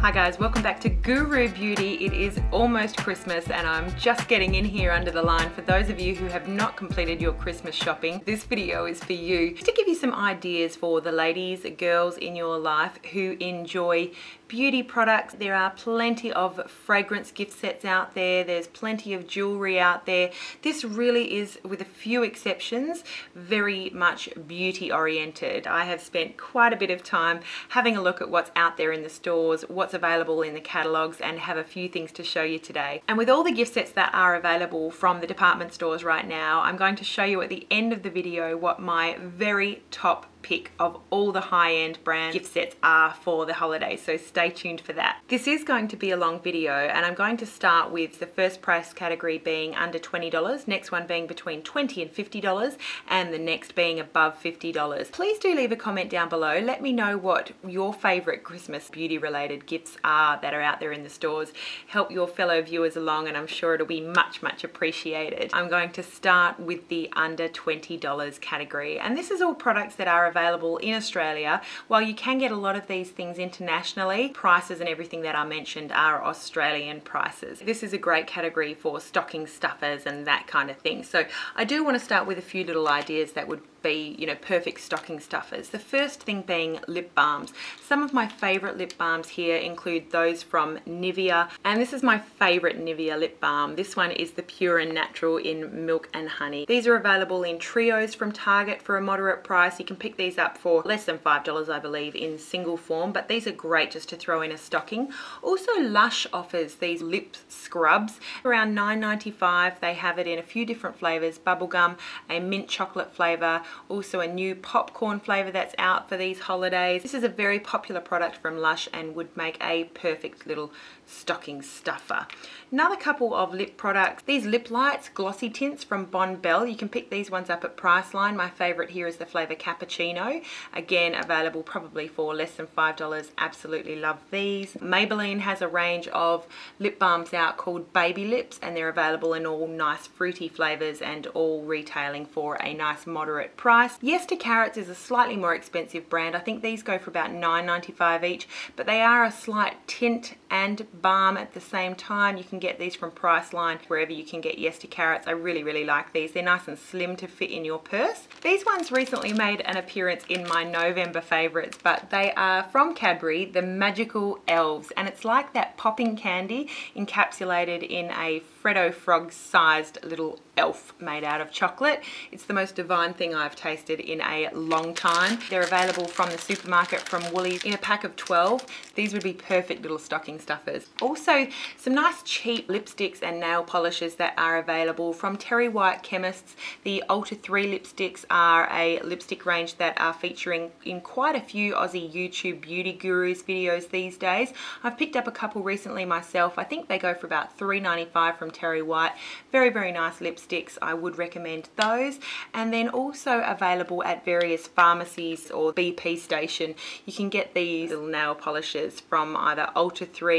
Hi guys, welcome back to Goo Roo Beauty. It is almost Christmas and I'm just getting in here under the line. For those of you who have not completed your Christmas shopping, this video is for you to give you some ideas for the ladies, girls in your life who enjoy beauty products. There are plenty of fragrance gift sets out there. There's plenty of jewelry out there. This really is, with a few exceptions, very much beauty oriented. I have spent quite a bit of time having a look at what's out there in the stores, what's available in the catalogs, and have a few things to show you today. And with all the gift sets that are available from the department stores right now, I'm going to show you at the end of the video what my very top pick of all the high-end brand gift sets are for the holidays so stay tuned for that. This is going to be a long video and I'm going to start with the first price category being under $20 next one being between 20 and $50 and the next being above $50 please do leave a comment down below. Let me know what your favorite Christmas beauty related gifts are that are out there in the stores. Help your fellow viewers along and I'm sure it'll be much much appreciated. I'm going to start with the under $20 category and this is all products that are available in Australia. While you can get a lot of these things internationally, prices and everything that I mentioned are Australian prices. This is a great category for stocking stuffers and that kind of thing. So I do want to start with a few little ideas that would be, you know, perfect stocking stuffers. The first thing being lip balms. Some of my favorite lip balms here include those from Nivea, and this is my favorite Nivea lip balm. This one is the Pure and Natural in Milk and Honey. These are available in trios from Target for a moderate price. You can pick these up for less than $5, I believe, in single form, but these are great just to throw in a stocking. Also, Lush offers these lip scrubs around $9.95. They have it in a few different flavors, bubblegum, a mint chocolate flavor, also a new popcorn flavor that's out for these holidays. This is a very popular product from Lush and would make a perfect little stocking stuffer. Another couple of lip products. These Liplites, glossy tints from Bonne Bell. You can pick these ones up at Priceline. My favorite here is the flavor Cappuccino. Again, available probably for less than $5. Absolutely love these. Maybelline has a range of lip balms out called Baby Lips and they're available in all nice fruity flavors and all retailing for a nice moderate price. Yes to Carrots is a slightly more expensive brand. I think these go for about $9.95 each, but they are a slight tint and balm at the same time. You can get these from Priceline, wherever you can get Yes to Carrots. I really, really like these. They're nice and slim to fit in your purse. These ones recently made an appearance in my November favorites, but they are from Cadbury, the Magical Elves, and it's like that popping candy encapsulated in a Freddo Frog sized little elf made out of chocolate. It's the most divine thing I've tasted in a long time. They're available from the supermarket from Woolies in a pack of 12. These would be perfect little stocking stuffers. Also, some nice cheap lipsticks and nail polishes that are available from Terry White Chemists. The Ulta3 lipsticks are a lipstick range that are featuring in quite a few Aussie YouTube beauty gurus videos these days. I've picked up a couple recently myself. I think they go for about $3.95 from Terry White. Very, very nice lipsticks. I would recommend those. And then also available at various pharmacies or BP station. You can get these little nail polishes from either Ulta3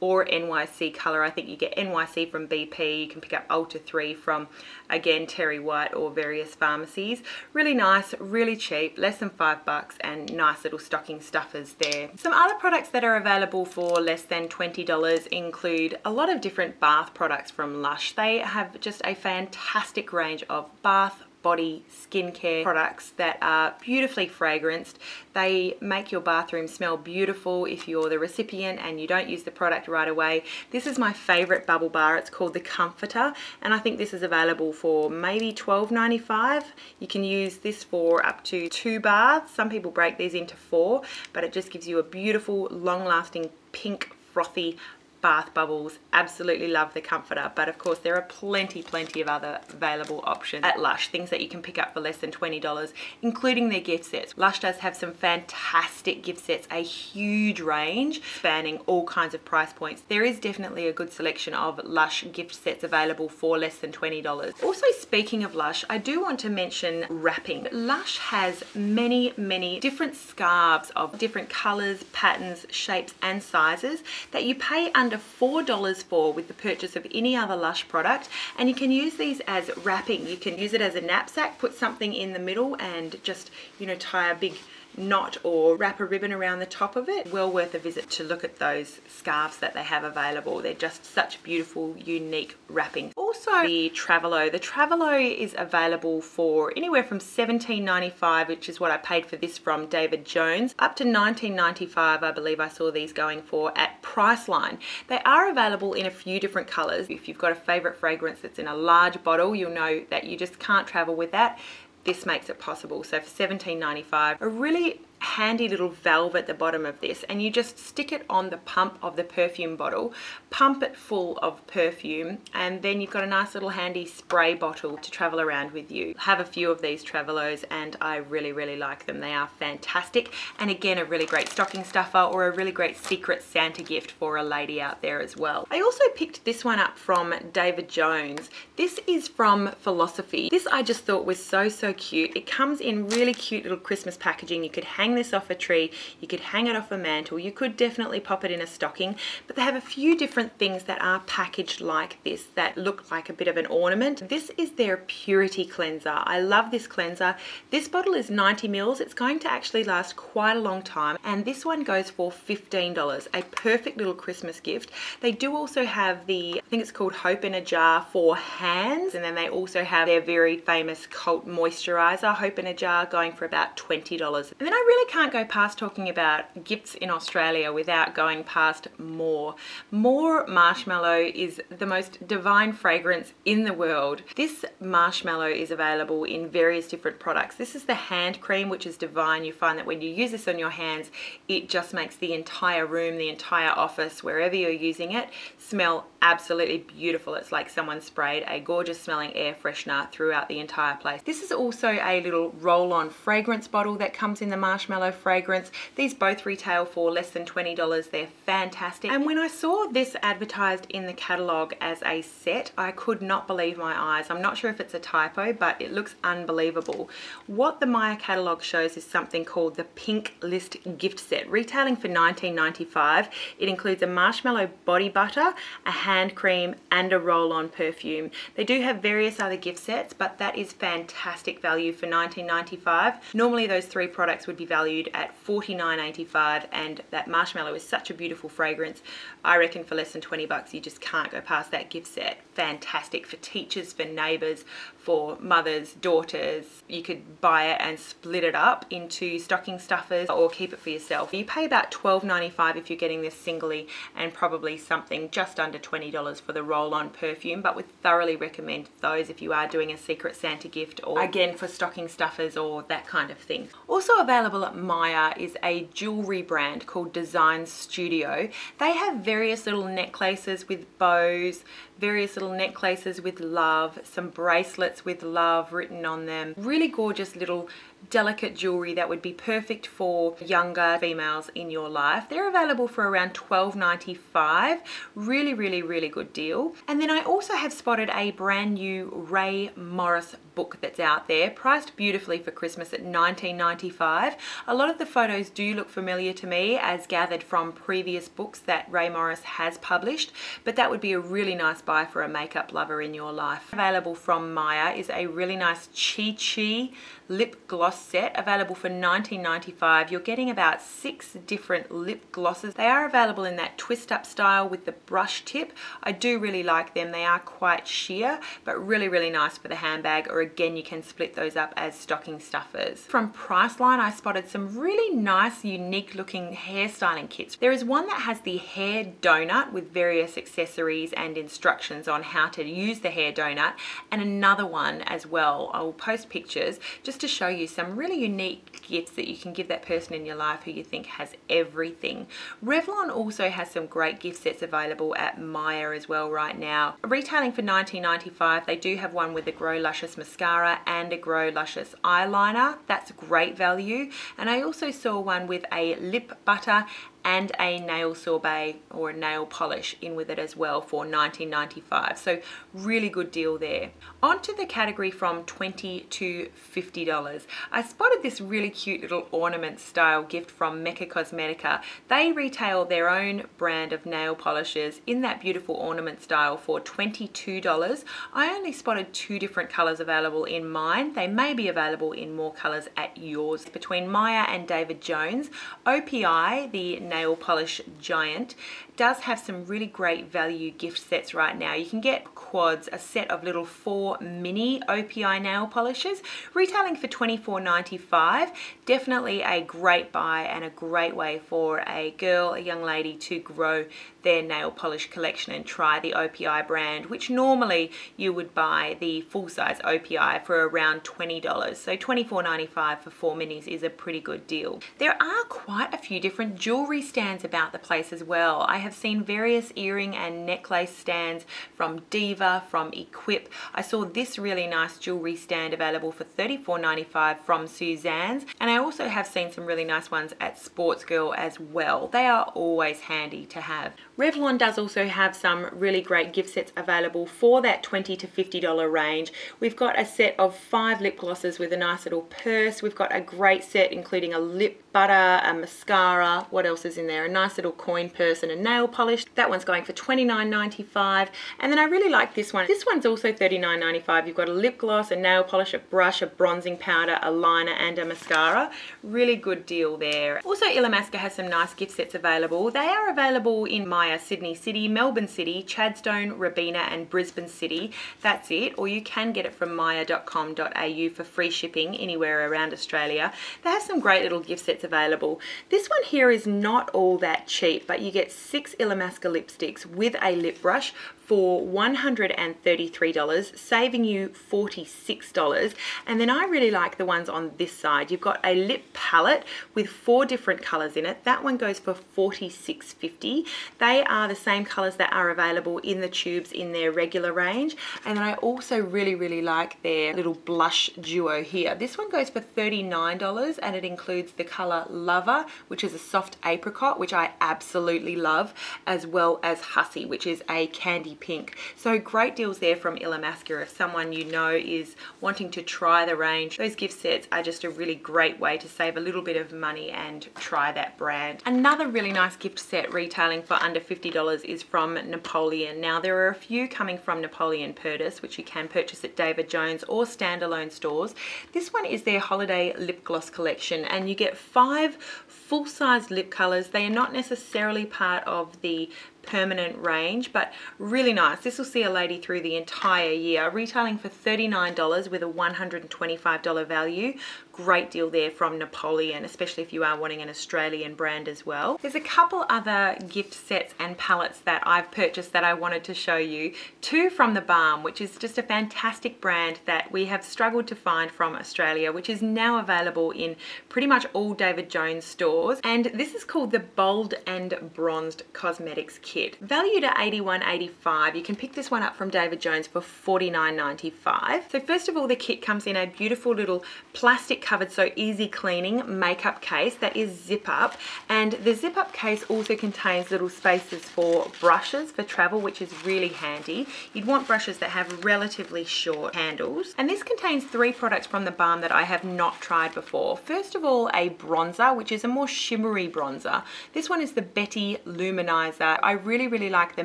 or NYC Color. I think you get NYC from BP. You can pick up Ulta3 from, again, Terry White or various pharmacies. Really nice, really cheap, less than five bucks and nice little stocking stuffers there. Some other products that are available for less than $20 include a lot of different bath products from Lush. They have just a fantastic range of bath body skincare products that are beautifully fragranced. They make your bathroom smell beautiful if you're the recipient and you don't use the product right away. This is my favorite bubble bar. It's called the Comforter and I think this is available for maybe $12.95. You can use this for up to two baths. Some people break these into four, but it just gives you a beautiful, long-lasting pink frothy bath bubbles. Absolutely love the comforter, but of course there are plenty, plenty of other available options at Lush, things that you can pick up for less than $20, including their gift sets. Lush does have some fantastic gift sets, a huge range spanning all kinds of price points. There is definitely a good selection of Lush gift sets available for less than $20. Also speaking of Lush, I do want to mention wrapping. Lush has many, many different scarves of different colors, patterns, shapes and sizes that you pay under under $4 for with the purchase of any other Lush product and you can use these as wrapping. You can use it as a knapsack, put something in the middle and just, you know, tie a big knot or wrap a ribbon around the top of it. Well worth a visit to look at those scarves that they have available. They're just such beautiful, unique wrapping. Also the Travalo. The Travalo is available for anywhere from $17.95, which is what I paid for this from David Jones, up to $19.95 I believe I saw these going for at Priceline. They are available in a few different colors. If you've got a favorite fragrance that's in a large bottle, you'll know that you just can't travel with that this makes it possible. So for $17.95, a really handy little valve at the bottom of this and you just stick it on the pump of the perfume bottle, pump it full of perfume and then you've got a nice little handy spray bottle to travel around with you. Have a few of these Travalos and I really really like them. They are fantastic and again a really great stocking stuffer or a really great secret Santa gift for a lady out there as well. I also picked this one up from David Jones. This is from Philosophy. This I just thought was so so cute. It comes in really cute little Christmas packaging. You could hang hang this off a tree, you could hang it off a mantle, you could definitely pop it in a stocking, but they have a few different things that are packaged like this that look like a bit of an ornament. This is their Purity Cleanser. I love this cleanser. This bottle is 90 mils. It's going to actually last quite a long time, and this one goes for $15, a perfect little Christmas gift. They do also have the, I think it's called Hope in a Jar for hands, and then they also have their very famous Cult Moisturizer, Hope in a Jar, going for about $20. And then I really really can't go past talking about gifts in Australia without going past MOR. MOR Marshmallow is the most divine fragrance in the world. This marshmallow is available in various different products. This is the hand cream, which is divine. You find that when you use this on your hands, it just makes the entire room, the entire office, wherever you're using it, smell absolutely beautiful. It's like someone sprayed a gorgeous smelling air freshener throughout the entire place. This is also a little roll-on fragrance bottle that comes in the marshmallow fragrance. These both retail for less than $20. They're fantastic. And when I saw this advertised in the catalogue as a set, I could not believe my eyes. I'm not sure if it's a typo, but it looks unbelievable. What the Myer catalogue shows is something called the Pink List gift set. Retailing for $19.95, it includes a marshmallow body butter, a hand cream and a roll-on perfume. They do have various other gift sets, but that is fantastic value for $19.95. Normally those three products would be valued at $49.85 and that marshmallow is such a beautiful fragrance. I reckon for less than 20 bucks you just can't go past that gift set. Fantastic for teachers, for neighbours, for mothers, daughters. You could buy it and split it up into stocking stuffers or keep it for yourself. You pay about $12.95 if you're getting this singly and probably something just under $20 for the roll-on perfume, but would thoroughly recommend those if you are doing a Secret Santa gift or again for stocking stuffers or that kind of thing. Also available at Myer is a jewelry brand called Design Studio. They have various little necklaces with bows, various little necklaces with love, some bracelets with love written on them. Really gorgeous little delicate jewelry that would be perfect for younger females in your life. They're available for around $12.95. Really, really, really good deal. And then I also have spotted a brand new Rae Morris book that's out there, priced beautifully for Christmas at $19.95. A lot of the photos do look familiar to me as gathered from previous books that Rae Morris has published, but that would be a really nice buy for a makeup lover in your life. Available from Myer is a really nice Chi Chi lip gloss set available for $19.95. You're getting about six different lip glosses. They are available in that twist up style with the brush tip. I do really like them. They are quite sheer, but really, really nice for the handbag or again you can split those up as stocking stuffers. From Priceline I spotted some really nice unique looking hairstyling kits. There is one that has the hair donut with various accessories and instructions on how to use the hair donut and another one as well. I will post pictures just to show you some really unique gifts that you can give that person in your life who you think has everything. Revlon also has some great gift sets available at Myer as well right now. Retailing for $19.95 they do have one with a Grow Luscious mascara and a Grow Luscious eyeliner. That's great value. And I also saw one with a lip butter and a nail sorbet or nail polish in with it as well for $19.95. So really good deal there. On to the category from 20 to $50. I spotted this really cute little ornament style gift from Mecca Cosmetica. They retail their own brand of nail polishes in that beautiful ornament style for $22. I only spotted two different colors available in mine. They may be available in more colors at yours. Between Myer and David Jones, OPI, the nail polish giant, does have some really great value gift sets right now. You can get quads, a set of little four mini OPI nail polishes, retailing for $24.95. Definitely a great buy and a great way for a girl, a young lady to grow their nail polish collection and try the OPI brand, which normally you would buy the full size OPI for around $20. So $24.95 for four minis is a pretty good deal. There are quite a few different jewelry stands about the place as well. I have seen various earring and necklace stands from Diva, from Equip. I saw this really nice jewelry stand available for $34.95 from Sussan's and I also have seen some really nice ones at Sportsgirl as well. They are always handy to have. Revlon does also have some really great gift sets available for that 20 to $50 range. We've got a set of five lip glosses with a nice little purse. We've got a great set including a lip butter, a mascara, what else is in there? A nice little coin purse and a nail polish. That one's going for $29.95. And then I really like this one. This one's also $39.95. You've got a lip gloss, a nail polish, a brush, a bronzing powder, a liner and a mascara. Really good deal there. Also Illamasqua has some nice gift sets available. They are available in Myer, Sydney City, Melbourne City, Chadstone, Robina and Brisbane City. That's it. Or you can get it from myer.com.au for free shipping anywhere around Australia. They have some great little gift sets available. This one here is not all that cheap, but you get six Illamasqua lipsticks with a lip brush for $133, saving you $46. And then I really like the ones on this side. You've got a lip palette with four different colors in it. That one goes for $46.50. They are the same colors that are available in the tubes in their regular range. And then I also really, really like their little blush duo here. This one goes for $39 and it includes the color Lover, which is a soft apricot, which I absolutely love, as well as Hussy, which is a candy pink. So great deals there from Illamasqua if someone you know is wanting to try the range. Those gift sets are just a really great way to save a little bit of money and try that brand. Another really nice gift set retailing for under $50 is from Napoleon. Now there are a few coming from Napoleon Perdis which you can purchase at David Jones or standalone stores. This one is their holiday lip gloss collection and you get five full-size lip colors. They are not necessarily part of the permanent range but really nice. This will see a lady through the entire year. Retailing for $39 with a $125 value great deal there from Napoleon especially if you are wanting an Australian brand as well there's a couple other gift sets and palettes that I've purchased that I wanted to show you two from the Balm which is just a fantastic brand that we have struggled to find from Australia which is now available in pretty much all David Jones stores and this is called the Bold and Bronzed Cosmetics Kit. Valued at $81.85, you can pick this one up from David Jones for $49.95. So first of all, the kit comes in a beautiful little plastic covered, so easy cleaning makeup case that is zip up. And the zip up case also contains little spaces for brushes for travel, which is really handy. You'd want brushes that have relatively short handles. And this contains three products from the Balm that I have not tried before. First of all, a bronzer, which is a more shimmery bronzer. This one is the Betty-Lou Manizer. I really, really like the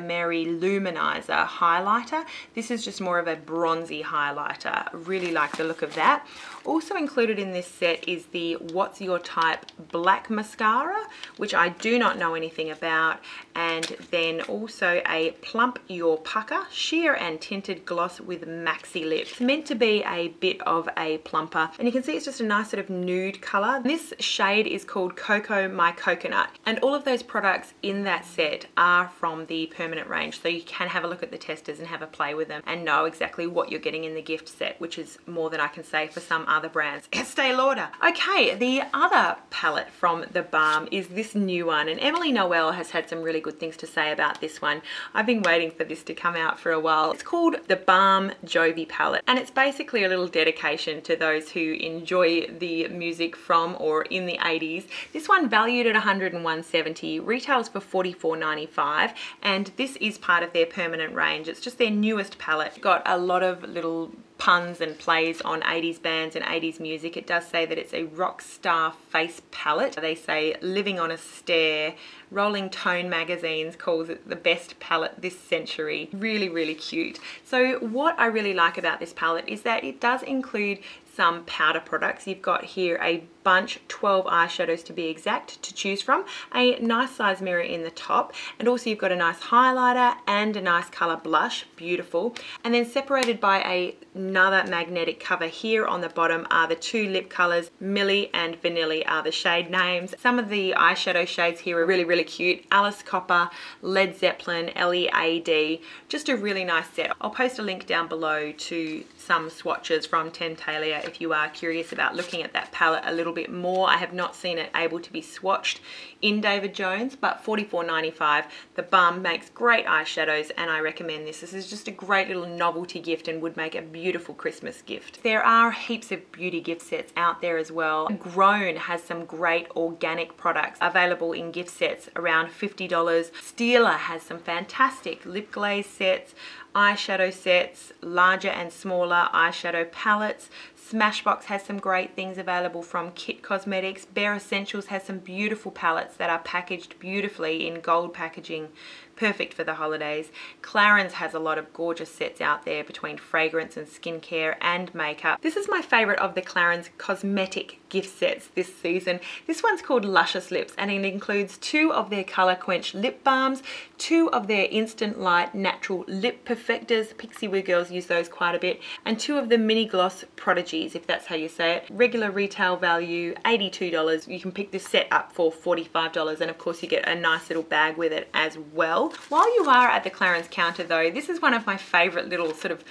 Mary-Lou Manizer highlighter. This is just more of a bronzy highlighter. Really like the look of that. Also included in this set is the What's Your Type Black Mascara, which I do not know anything about. And then also a Plump Your Pucker Sheer and Tinted Gloss with Maxi Lips. It's meant to be a bit of a plumper. And you can see it's just a nice sort of nude color. This shade is called Cocoa My Coconut. And all of those products in that set are from the permanent range. So you can have a look at the testers and have a play with them and know exactly what you're getting in the gift set, which is more than I can say for some brands. Estee Lauder. Okay, the other palette from the Balm is this new one. And Emily Noel has had some really good things to say about this one. I've been waiting for this to come out for a while. It's called the Balm Jovi palette. And it's basically a little dedication to those who enjoy the music from or in the 80s. This one valued at 101.70, retails for 44.95, and this is part of their permanent range. It's just their newest palette. Got a lot of little puns and plays on 80s bands and 80s music. It does say that it's a rock star face palette. They say living on a stair. Rolling Tone magazines calls it the best palette this century. Really, really cute. So what I really like about this palette is that it does include some powder products. You've got here a bunch, 12 eyeshadows to be exact, to choose from. A nice size mirror in the top, and also you've got a nice highlighter and a nice color blush, beautiful. And then separated by a, another magnetic cover here on the bottom are the two lip colors, Millie and Vanilla are the shade names. Some of the eyeshadow shades here are really, really cute. Alice Copper, Led Zeppelin, L-E-A-D, just a really nice set. I'll post a link down below to some swatches from Temptalia if you are curious about looking at that palette a little bit more. I have not seen it able to be swatched in David Jones, but $44.95. The Balm makes great eyeshadows and I recommend this. This is just a great little novelty gift and would make a beautiful Christmas gift. There are heaps of beauty gift sets out there as well. Grown has some great organic products available in gift sets around $50. Stila has some fantastic lip glaze sets, eyeshadow sets, larger and smaller eyeshadow palettes. Smashbox has some great things available from Kit Cosmetics. Bare Escentuals has some beautiful palettes that are packaged beautifully in gold packaging perfect for the holidays. Clarins has a lot of gorgeous sets out there between fragrance and skincare and makeup. This is my favorite of the Clarins cosmetic gift sets this season. This one's called Luscious Lips and it includes two of their Color Quench lip balms, two of their Instant Light Natural Lip Perfectors, Pixiwoo girls use those quite a bit, and two of the Mini Gloss Prodigies, if that's how you say it. Regular retail value, $82. You can pick this set up for $45 and of course you get a nice little bag with it as well. While you are at the Clarins counter though, this is one of my favorite little sort of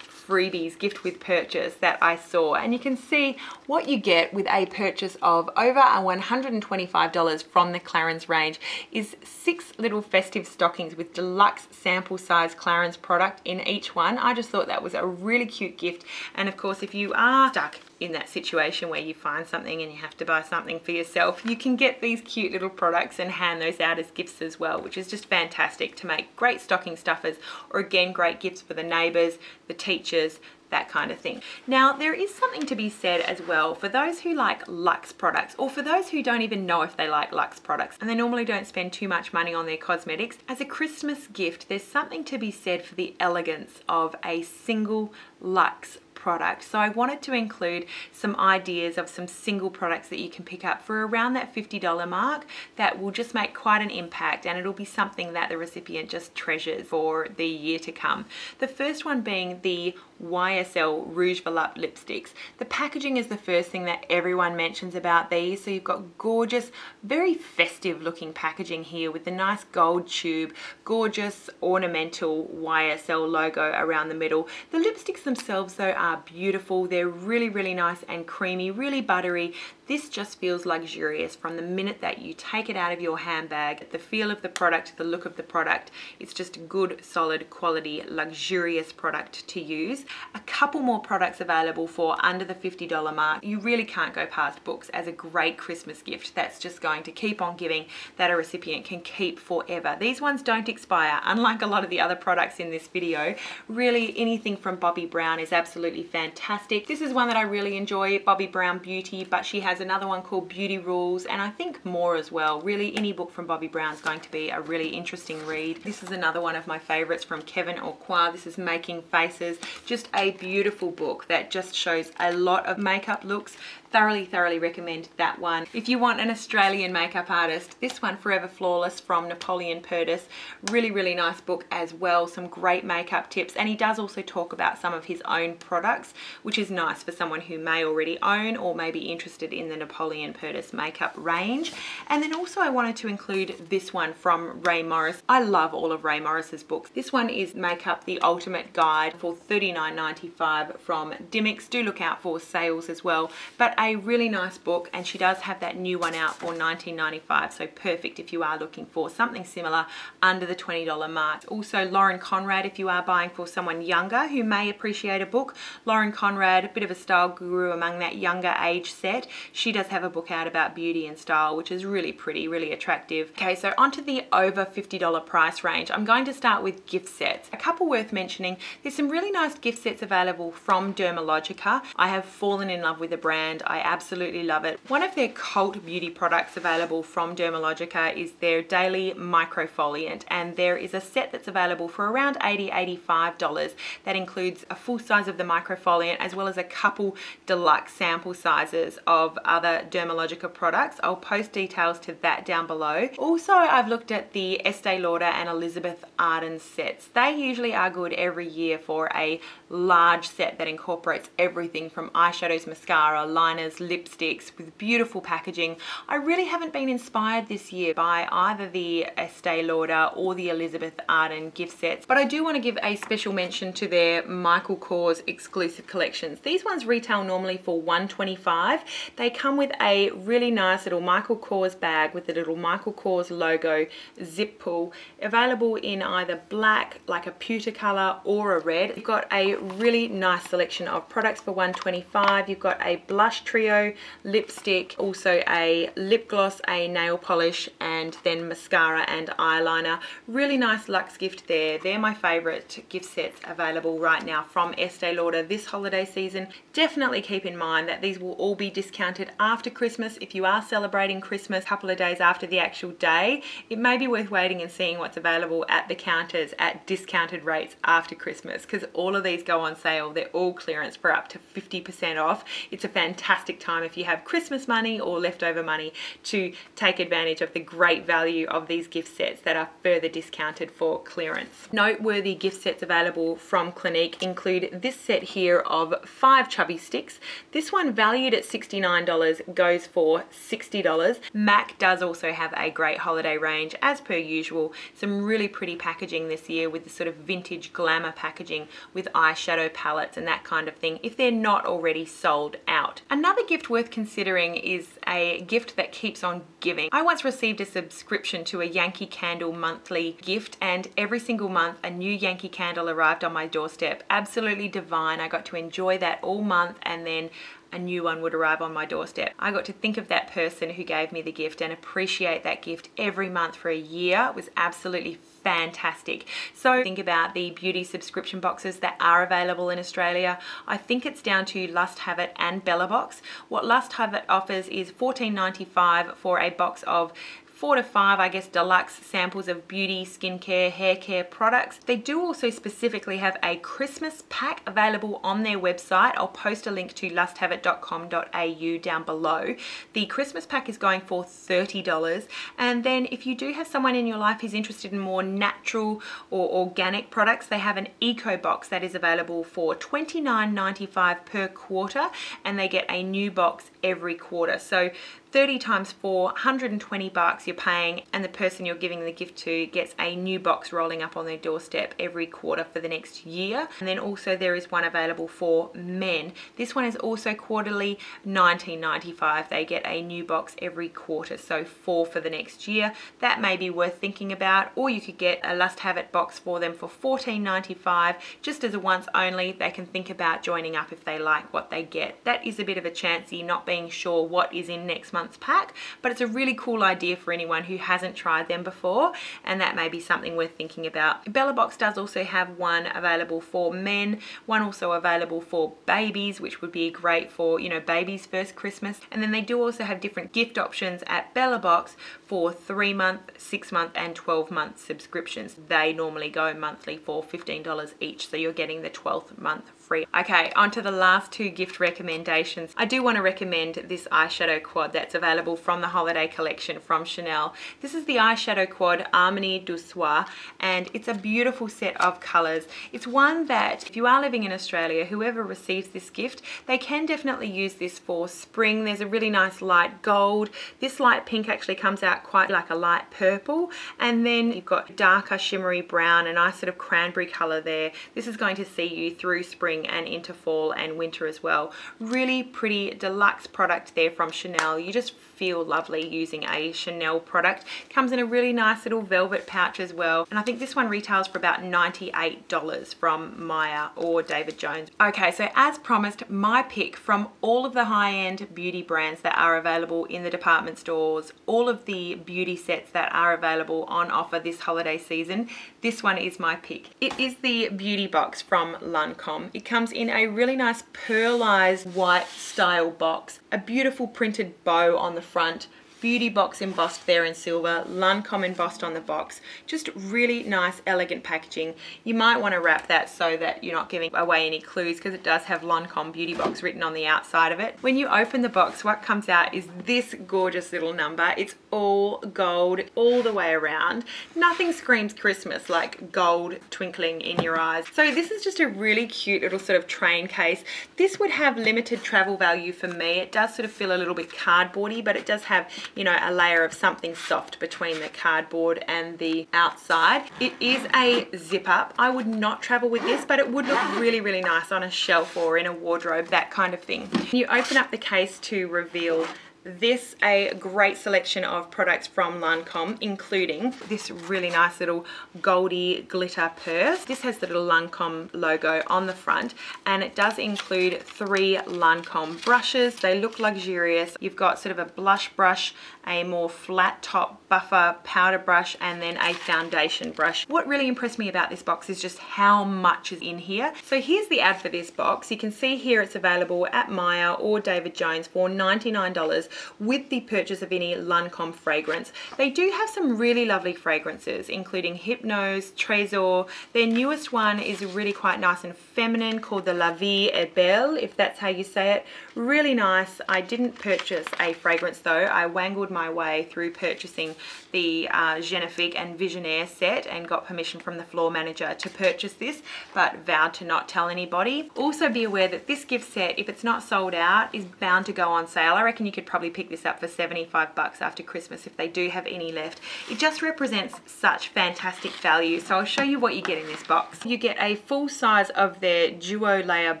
freebies gift with purchase that I saw and you can see what you get with a purchase of over $125 from the Clarins range is six little festive stockings with deluxe sample size Clarins product in each one. I just thought that was a really cute gift and of course if you are stuck in that situation where you find something and you have to buy something for yourself, you can get these cute little products and hand those out as gifts as well, which is just fantastic to make great stocking stuffers or again, great gifts for the neighbors, the teachers, that kind of thing. Now, there is something to be said as well for those who like luxe products or for those who don't even know if they like luxe products and they normally don't spend too much money on their cosmetics. As a Christmas gift, there's something to be said for the elegance of a single luxe product. So I wanted to include some ideas of some single products that you can pick up for around that $50 mark that will just make quite an impact and it'll be something that the recipient just treasures for the year to come. The first one being the YSL Rouge Volupte lipsticks. The packaging is the first thing that everyone mentions about these. So you've got gorgeous, very festive looking packaging here with the nice gold tube, gorgeous ornamental YSL logo around the middle. The lipsticks themselves though are beautiful. They're really, really nice and creamy, really buttery. This just feels luxurious from the minute that you take it out of your handbag. The feel of the product, the look of the product, it's just a good, solid, quality, luxurious product to use. A couple more products available for under the $50 mark. You really can't go past books as a great Christmas gift that's just going to keep on giving that a recipient can keep forever. These ones don't expire, unlike a lot of the other products in this video. Really, anything from Bobbi Brown is absolutely fantastic. This is one that I really enjoy, Bobbi Brown Beauty, but she has another one called Beauty Rules and I think more as well. Really any book from Bobbi Brown is going to be a really interesting read. This is another one of my favorites from Kevyn Aucoin. This is Making Faces. Just a beautiful book that just shows a lot of makeup looks thoroughly, thoroughly recommend that one. If you want an Australian makeup artist, this one, Forever Flawless from Napoleon Perdis, really, really nice book as well. Some great makeup tips. And he does also talk about some of his own products, which is nice for someone who may already own or may be interested in the Napoleon Perdis makeup range. And then also I wanted to include this one from Rae Morris. I love all of Rae Morris's books. This one is Makeup The Ultimate Guide for $39.95 from Dymocks. Do look out for sales as well. But a really nice book and she does have that new one out for $19.95 so perfect if you are looking for something similar under the $20 mark. Also Lauren Conrad if you are buying for someone younger who may appreciate a book. Lauren Conrad, a bit of a style guru among that younger age set. She does have a book out about beauty and style which is really pretty, really attractive. Okay so onto the over $50 price range. I'm going to start with gift sets. A couple worth mentioning. There's some really nice gift sets available from Dermalogica. I have fallen in love with the brand. I absolutely love it. One of their cult beauty products available from Dermalogica is their daily microfoliant and there is a set that's available for around $80, $85 that includes a full size of the microfoliant as well as a couple deluxe sample sizes of other Dermalogica products. I'll post details to that down below. Also, I've looked at the Estee Lauder and Elizabeth Arden sets. They usually are good every year for a large set that incorporates everything from eyeshadows, mascara, liners, lipsticks with beautiful packaging. I really haven't been inspired this year by either the Estee Lauder or the Elizabeth Arden gift sets, but I do want to give a special mention to their Michael Kors exclusive collections. These ones retail normally for 125 They come with a really nice little Michael Kors bag with the little Michael Kors logo zip pull, available in either black, like a pewter color, or a red. You've got a really nice selection of products for 125 You've got a blush trio, lipstick, also a lip gloss, a nail polish, and then mascara and eyeliner. Really nice luxe gift there. They're my favorite gift sets available right now from Estee Lauder this holiday season. Definitely keep in mind that these will all be discounted after Christmas. If you are celebrating Christmas a couple of days after the actual day, it may be worth waiting and seeing what's available at the counters at discounted rates after Christmas because all of these go on sale. They're all clearance for up to 50% off. It's a fantastic time if you have Christmas money or leftover money to take advantage of the great value of these gift sets that are further discounted for clearance. Noteworthy gift sets available from Clinique include this set here of five chubby sticks. This one valued at $69 goes for $60. MAC does also have a great holiday range as per usual. Some really pretty packaging this year with the sort of vintage glamour packaging with eyeshadow palettes and that kind of thing if they're not already sold out. Another gift worth considering is a gift that keeps on giving. I once received a subscription to a Yankee Candle monthly gift and every single month a new Yankee Candle arrived on my doorstep. Absolutely divine. I got to enjoy that all month and then a new one would arrive on my doorstep. I got to think of that person who gave me the gift and appreciate that gift every month for a year. It was absolutely fantastic. So think about the beauty subscription boxes that are available in Australia. I think it's down to Lust Have It and Bella Box. What Lust Have It offers is $14.95 for a box of four to five, I guess, deluxe samples of beauty, skincare, hair care products. They do also specifically have a Christmas pack available on their website. I'll post a link to lusthaveit.com.au down below. The Christmas pack is going for $30. And then if you do have someone in your life who's interested in more natural or organic products, they have an eco box that is available for $29.95 per quarter and they get a new box every quarter. So 30 times 4, 120 bucks you're paying and the person you're giving the gift to gets a new box rolling up on their doorstep every quarter for the next year. And then also there is one available for men. This one is also quarterly, 19.95. They get a new box every quarter, so four for the next year. That may be worth thinking about or you could get a Lust Have It box for them for 14.95 just as a once only. They can think about joining up if they like what they get. That is a bit of a chancey not being sure what is in next pack, but it's a really cool idea for anyone who hasn't tried them before, and that may be something worth thinking about. Bella Box does also have one available for men, one also available for babies, which would be great for, you know, babies' first Christmas. And then they do also have different gift options at Bella Box for three month, six month, and 12 month subscriptions. They normally go monthly for $15 each, so you're getting the 12th month free. Okay, on to the last two gift recommendations. I do want to recommend this eyeshadow quad that's available from the holiday collection from Chanel. This is the eyeshadow quad Harmonie du Soir and it's a beautiful set of colors. It's one that if you are living in Australia, whoever receives this gift, they can definitely use this for spring. There's a really nice light gold. This light pink actually comes out quite like a light purple and then you've got darker shimmery brown, a nice sort of cranberry color there. This is going to see you through spring and into fall and winter as well. Really pretty deluxe product there from Chanel. You just feel lovely using a Chanel product. Comes in a really nice little velvet pouch as well. And I think this one retails for about $98 from Myer or David Jones. Okay, so as promised, my pick from all of the high-end beauty brands that are available in the department stores, all of the beauty sets that are available on offer this holiday season, this one is my pick. It is the beauty box from Lancome. It comes in a really nice pearlized white style box, a beautiful printed bow on the front, Beauty box embossed there in silver, Lancome embossed on the box. Just really nice, elegant packaging. You might want to wrap that so that you're not giving away any clues because it does have Lancome Beauty Box written on the outside of it. When you open the box, what comes out is this gorgeous little number. It's all gold all the way around. Nothing screams Christmas like gold twinkling in your eyes. So this is just a really cute little sort of train case. This would have limited travel value for me. It does sort of feel a little bit cardboardy, but it does have you know, a layer of something soft between the cardboard and the outside. It is a zip up. I would not travel with this, but it would look really, really nice on a shelf or in a wardrobe, that kind of thing. You open up the case to reveal this a great selection of products from Lancome including this really nice little goldy glitter purse. This has the little Lancome logo on the front and it does include three Lancome brushes. They look luxurious. You've got sort of a blush brush a more flat top buffer powder brush and then a foundation brush. What really impressed me about this box is just how much is in here. So here's the ad for this box. You can see here it's available at Myer or David Jones for $99 with the purchase of any Lancome fragrance. They do have some really lovely fragrances, including Hypnose, Trésor. Their newest one is really quite nice and feminine called the La Vie est Belle, if that's how you say it. Really nice. I didn't purchase a fragrance though. I wangled my way through purchasing the uh, Genifique and Visionnaire set and got permission from the floor manager to purchase this, but vowed to not tell anybody. Also be aware that this gift set, if it's not sold out, is bound to go on sale. I reckon you could probably pick this up for 75 bucks after Christmas if they do have any left. It just represents such fantastic value. So I'll show you what you get in this box. You get a full size of their Duo Layer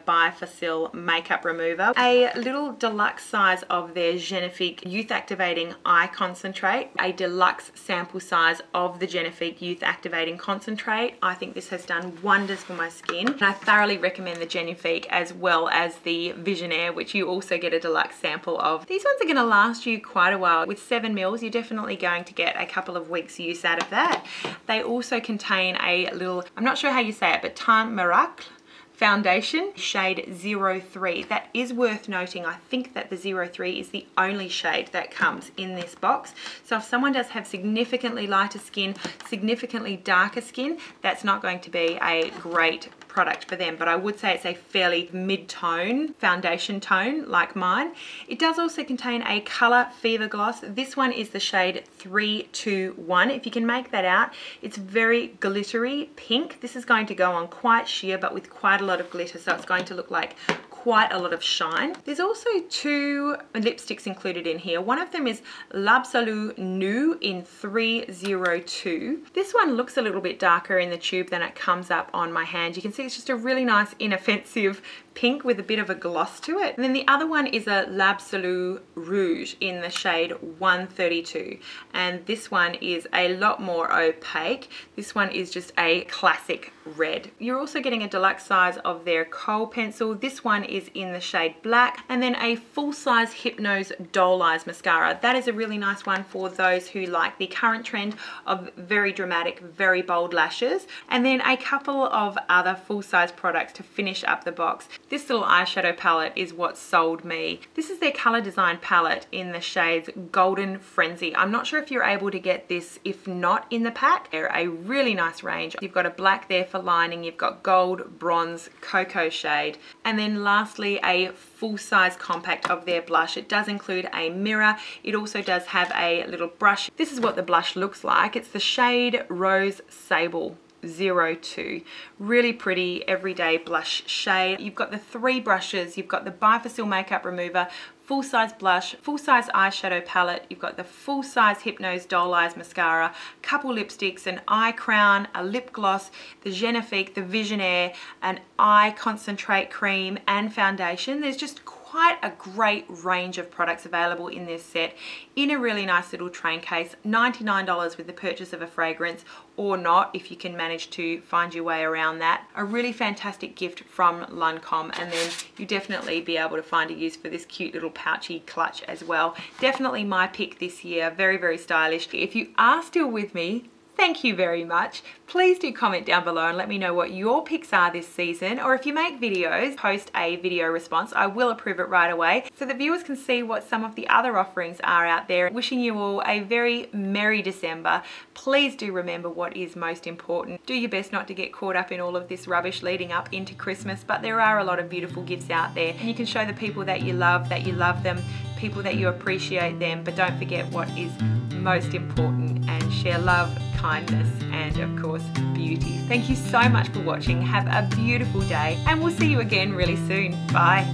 Bifacil Makeup Remover, a little deluxe size of their Genifique Youth Activating Eye Concentrate, a deluxe sample size of the Genifique Youth Activating Concentrate. I think this has done wonders for my skin. And I thoroughly recommend the Genifique as well as the Visionnaire, which you also get a deluxe sample of. These ones are gonna last you quite a while. With seven mils, you're definitely going to get a couple of weeks use out of that. They also contain a little, I'm not sure how you say it, but Teint Miracle foundation, shade 03. That is worth noting. I think that the 03 is the only shade that comes in this box. So if someone does have significantly lighter skin, significantly darker skin, that's not going to be a great product for them, but I would say it's a fairly mid-tone foundation tone like mine. It does also contain a Colour Fever Gloss. This one is the shade 321. If you can make that out, it's very glittery pink. This is going to go on quite sheer, but with quite a lot of glitter, so it's going to look like quite a lot of shine. There's also two lipsticks included in here. One of them is L'Absolu Nu in 302. This one looks a little bit darker in the tube than it comes up on my hand. You can see it's just a really nice inoffensive pink with a bit of a gloss to it. And then the other one is a L'Absolu Rouge in the shade 132. And this one is a lot more opaque. This one is just a classic red. You're also getting a deluxe size of their kohl pencil. This one is in the shade black. And then a full-size Hypnose Doll Eyes mascara. That is a really nice one for those who like the current trend of very dramatic, very bold lashes. And then a couple of other full-size products to finish up the box. This little eyeshadow palette is what sold me. This is their color design palette in the shades Golden Frenzy. I'm not sure if you're able to get this if not in the pack. They're a really nice range. You've got a black there for lining, you've got gold, bronze, cocoa shade, and then lastly a full-size compact of their blush. It does include a mirror. It also does have a little brush. This is what the blush looks like. It's the shade Rose Sable 02 really pretty everyday blush shade. You've got the three brushes. You've got the Bifacil makeup remover full-size blush, full-size eyeshadow palette, you've got the full-size Hypnose Doll Eyes mascara, couple lipsticks, an eye crown, a lip gloss, the Genifique, the Visionnaire, an eye concentrate cream and foundation. There's just quite a great range of products available in this set. In a really nice little train case $99 with the purchase of a fragrance or not if you can manage to find your way around that. A really fantastic gift from Lancome and then you definitely be able to find a use for this cute little pouchy clutch as well. Definitely my pick this year very very stylish. If you are still with me thank you very much. Please do comment down below and let me know what your picks are this season or if you make videos, post a video response. I will approve it right away so the viewers can see what some of the other offerings are out there. Wishing you all a very Merry December. Please do remember what is most important. Do your best not to get caught up in all of this rubbish leading up into Christmas, but there are a lot of beautiful gifts out there and you can show the people that you love that you love them, people that you appreciate them, but don't forget what is most important and share love, kindness, and of course, beauty. Thank you so much for watching. Have a beautiful day, and we'll see you again really soon. Bye.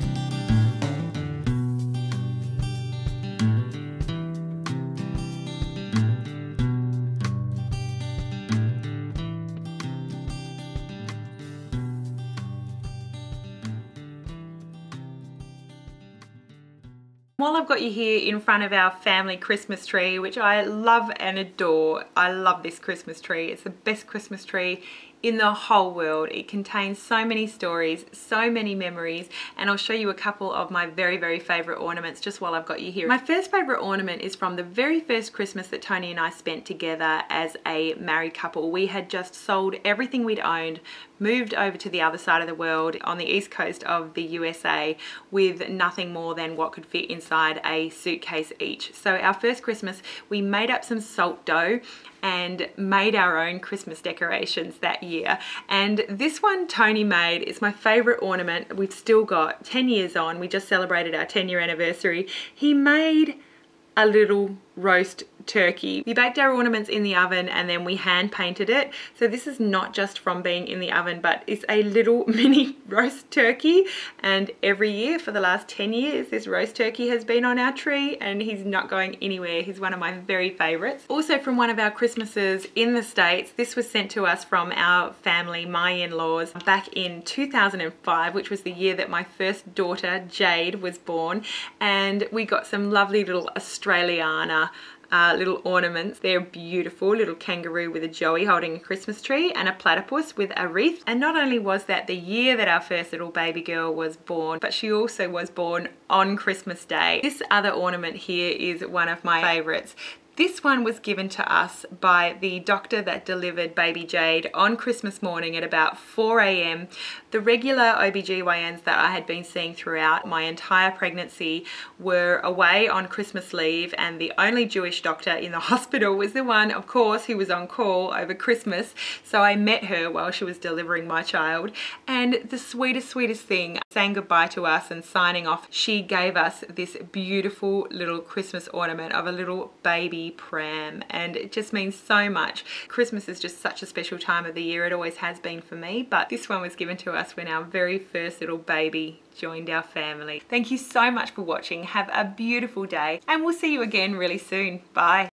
While I've got you here in front of our family Christmas tree, which I love and adore, I love this Christmas tree. It's the best Christmas tree in the whole world. It contains so many stories, so many memories, and I'll show you a couple of my very, very favorite ornaments just while I've got you here. My first favorite ornament is from the very first Christmas that Tony and I spent together as a married couple. We had just sold everything we'd owned, moved over to the other side of the world on the east coast of the USA with nothing more than what could fit inside a suitcase each. So our first Christmas, we made up some salt dough and made our own Christmas decorations that year. And this one Tony made is my favorite ornament. We've still got 10 years on. We just celebrated our 10 year anniversary. He made a little roast turkey. We baked our ornaments in the oven and then we hand painted it. So this is not just from being in the oven, but it's a little mini roast turkey. And every year for the last 10 years, this roast turkey has been on our tree and he's not going anywhere. He's one of my very favorites. Also from one of our Christmases in the States, this was sent to us from our family, my in-laws, back in 2005, which was the year that my first daughter, Jade, was born. And we got some lovely little Australiana uh, little ornaments. They're beautiful, little kangaroo with a joey holding a Christmas tree and a platypus with a wreath. And not only was that the year that our first little baby girl was born, but she also was born on Christmas Day. This other ornament here is one of my favorites. This one was given to us by the doctor that delivered baby Jade on Christmas morning at about 4 a.m. The regular OBGYNs that I had been seeing throughout my entire pregnancy were away on Christmas leave and the only Jewish doctor in the hospital was the one, of course, who was on call over Christmas. So I met her while she was delivering my child and the sweetest, sweetest thing, saying goodbye to us and signing off, she gave us this beautiful little Christmas ornament of a little baby pram and it just means so much. Christmas is just such a special time of the year. It always has been for me, but this one was given to us when our very first little baby joined our family. Thank you so much for watching. Have a beautiful day and we'll see you again really soon. Bye.